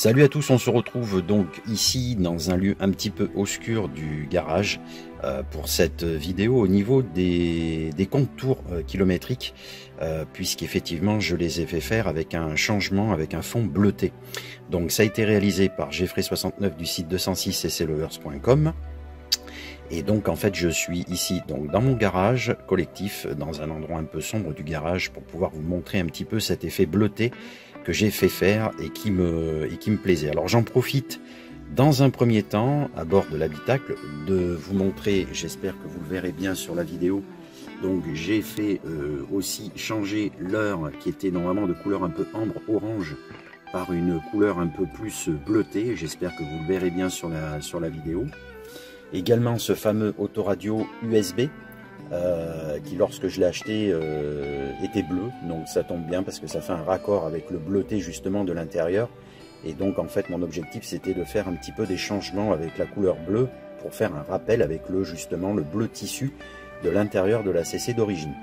Salut à tous, on se retrouve donc ici dans un lieu un petit peu obscur du garage euh, pour cette vidéo au niveau des, contours euh, kilométriques euh, puisqu'effectivement je les ai fait faire avec un changement, avec un fond bleuté. Donc ça a été réalisé par Geoffrey69 du site 206cclovers.com et donc en fait je suis ici donc dans mon garage collectif, dans un endroit un peu sombre du garage pour pouvoir vous montrer un petit peu cet effet bleuté que j'ai fait faire et qui me, et plaisait. Alors j'en profite dans un premier temps, à bord de l'habitacle, de vous montrer, j'espère que vous le verrez bien sur la vidéo, donc j'ai fait euh, aussi changer l'heure qui était normalement de couleur un peu ambre orange par une couleur un peu plus bleutée, j'espère que vous le verrez bien sur la vidéo. Également ce fameux autoradio USB euh, qui lorsque je l'ai acheté euh, était bleu, donc ça tombe bien parce que ça fait un raccord avec le bleuté justement de l'intérieur. Et donc en fait mon objectif c'était de faire un petit peu des changements avec la couleur bleue pour faire un rappel avec le justement le bleu tissu de l'intérieur de la CC d'origine.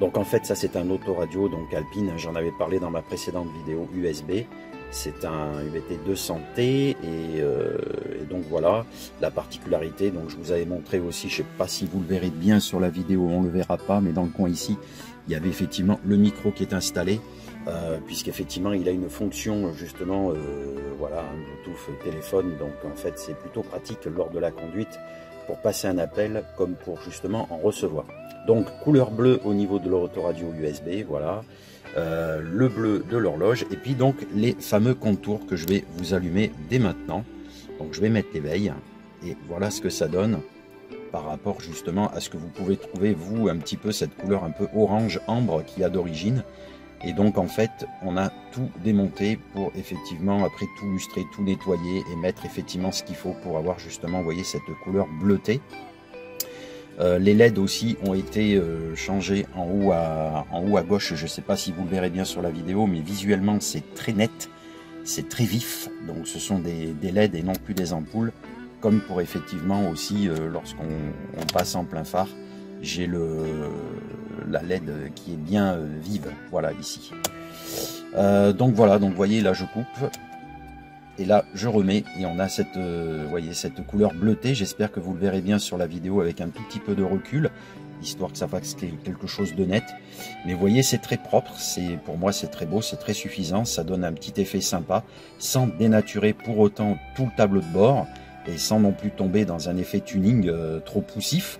Donc en fait ça c'est un autoradio donc Alpine, j'en avais parlé dans ma précédente vidéo USB. C'est un UVT 200T euh, et, donc voilà la particularité. Donc je vous avais montré aussi, je ne sais pas si vous le verrez bien sur la vidéo, on ne le verra pas, mais dans le coin ici, il y avait effectivement le micro qui est installé. Euh, puisqu'effectivement il a une fonction justement euh, voilà un Bluetooth téléphone donc en fait c'est plutôt pratique lors de la conduite pour passer un appel comme pour justement en recevoir donc couleur bleue au niveau de l'autoradio USB voilà euh, le bleu de l'horloge et puis donc les fameux contours que je vais vous allumer dès maintenant. Donc je vais mettre l'éveil et voilà ce que ça donne par rapport justement à ce que vous pouvez trouver vous un petit peu cette couleur un peu orange ambre qui a d'origine. Et donc en fait on a tout démonté pour effectivement après tout lustrer, tout nettoyer et mettre effectivement ce qu'il faut pour avoir justement vous voyez cette couleur bleutée. Euh, les LED aussi ont été euh, changés en haut, en haut à gauche. Je ne sais pas si vous le verrez bien sur la vidéo, mais visuellement c'est très net, c'est très vif. Donc ce sont des, LED et non plus des ampoules. Comme pour effectivement aussi euh, lorsqu'on passe en plein phare, j'ai le la LED qui est bien vive. Voilà ici. donc voilà, donc voyez là je coupe et là, je remets et on a cette, euh, voyez, cette couleur bleutée. J'espère que vous le verrez bien sur la vidéo avec un tout petit peu de recul, histoire que ça fasse quelque chose de net. Mais vous voyez, c'est très propre. C'est Pour moi, c'est très beau, c'est très suffisant. Ça donne un petit effet sympa, sans dénaturer pour autant tout le tableau de bord et sans non plus tomber dans un effet tuning euh, trop poussif.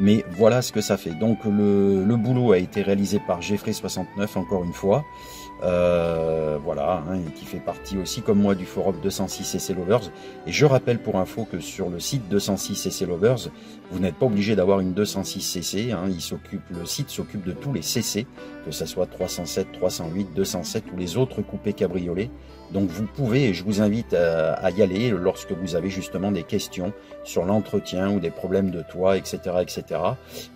Mais voilà ce que ça fait. Donc le, le boulot a été réalisé par Geoffrey69 encore une fois. Euh, voilà, hein, qui fait partie aussi comme moi du forum 206 CC Lovers. Et je rappelle pour info que sur le site 206 CC Lovers, vous n'êtes pas obligé d'avoir une 206 CC. Hein, il s'occupe, le site s'occupe de tous les CC, que ce soit 307, 308, 207 ou les autres coupés cabriolets. Donc vous pouvez, et je vous invite à, y aller lorsque vous avez justement des questions sur l'entretien ou des problèmes de toit, etc., etc.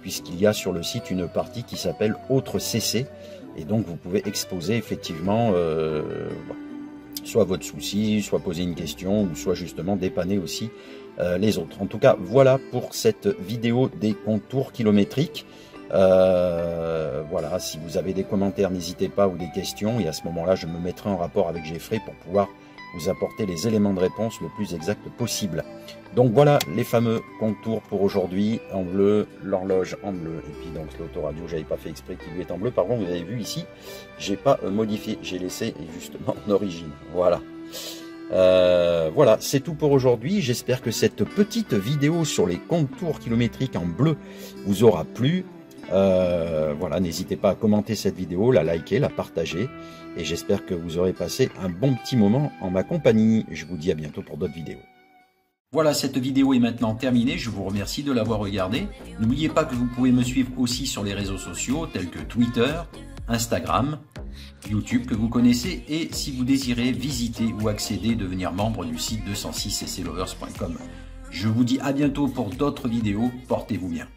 Puisqu'il y a sur le site une partie qui s'appelle Autres CC et donc vous pouvez exposer effectivement euh, soit votre souci, soit poser une question, ou soit justement dépanner aussi euh, les autres. En tout cas, voilà pour cette vidéo des contours kilométriques. Euh, voilà, si vous avez des commentaires, n'hésitez pas, ou des questions, et à ce moment-là, je me mettrai en rapport avec Geoffrey pour pouvoir vous apporter les éléments de réponse le plus exact possible. Donc voilà les fameux contours pour aujourd'hui, en bleu, l'horloge en bleu, et puis donc l'autoradio, j'avais pas fait exprès qu'il lui est en bleu, par contre vous avez vu ici, j'ai pas euh, modifié, j'ai laissé justement en origine, voilà. Euh, voilà, c'est tout pour aujourd'hui. J'espère que cette petite vidéo sur les contours kilométriques en bleu vous aura plu. Euh, voilà, n'hésitez pas à commenter cette vidéo, la liker, la partager. Et j'espère que vous aurez passé un bon petit moment en ma compagnie. Je vous dis à bientôt pour d'autres vidéos. Voilà, cette vidéo est maintenant terminée. Je vous remercie de l'avoir regardée. N'oubliez pas que vous pouvez me suivre aussi sur les réseaux sociaux tels que Twitter, Instagram, YouTube que vous connaissez et si vous désirez visiter ou accéder, devenir membre du site 206cclovers.com. Je vous dis à bientôt pour d'autres vidéos. Portez-vous bien.